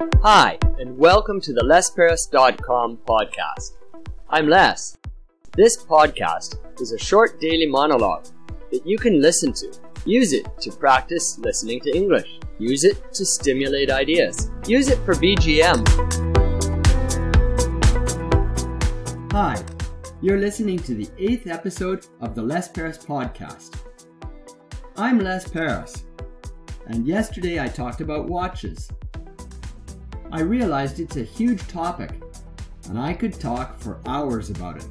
Hi, and welcome to the LesParis.com podcast. I'm Les. This podcast is a short daily monologue that you can listen to. Use it to practice listening to English. Use it to stimulate ideas. Use it for BGM. Hi, you're listening to the eighth episode of the Les Paris podcast. I'm Les Paris, and yesterday I talked about watches. I realized it's a huge topic, and I could talk for hours about it.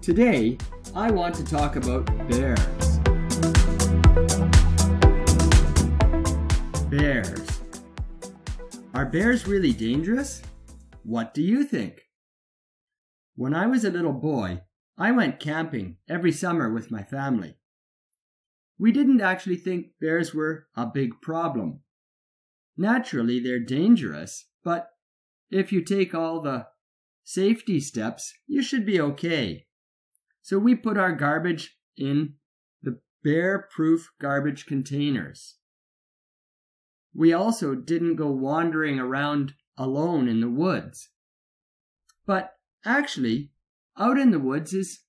Today, I want to talk about bears. Bears. Are bears really dangerous? What do you think? When I was a little boy, I went camping every summer with my family. We didn't actually think bears were a big problem. Naturally, they're dangerous, but if you take all the safety steps, you should be okay. So we put our garbage in the bear proof garbage containers. We also didn't go wandering around alone in the woods. But actually, out in the woods is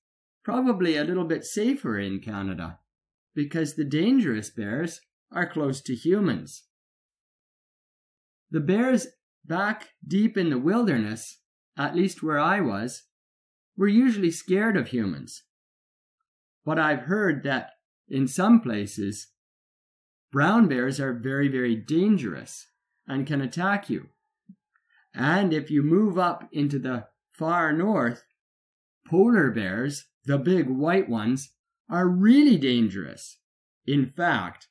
probably a little bit safer in Canada because the dangerous bears are close to humans. The bears back deep in the wilderness, at least where I was, were usually scared of humans. But I've heard that in some places, brown bears are very, very dangerous and can attack you. And if you move up into the far north, polar bears, the big white ones, are really dangerous. In fact,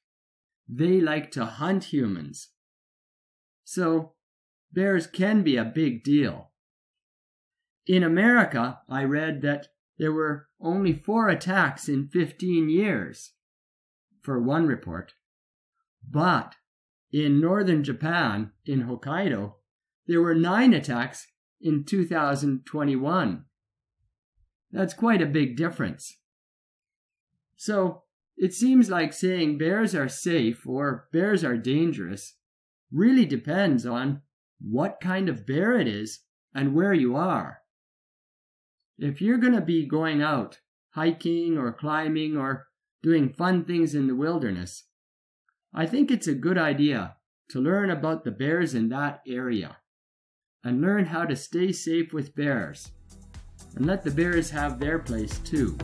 they like to hunt humans. So, bears can be a big deal. In America, I read that there were only four attacks in 15 years, for one report. But in northern Japan, in Hokkaido, there were nine attacks in 2021. That's quite a big difference. So, it seems like saying bears are safe or bears are dangerous really depends on what kind of bear it is and where you are. If you're going to be going out hiking or climbing or doing fun things in the wilderness, I think it's a good idea to learn about the bears in that area and learn how to stay safe with bears and let the bears have their place too.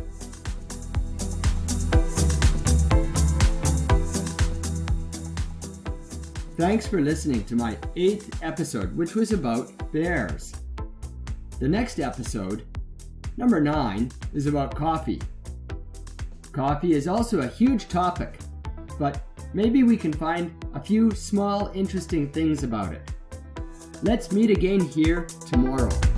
Thanks for listening to my eighth episode, which was about bears. The next episode, number nine, is about coffee. Coffee is also a huge topic, but maybe we can find a few small interesting things about it. Let's meet again here tomorrow.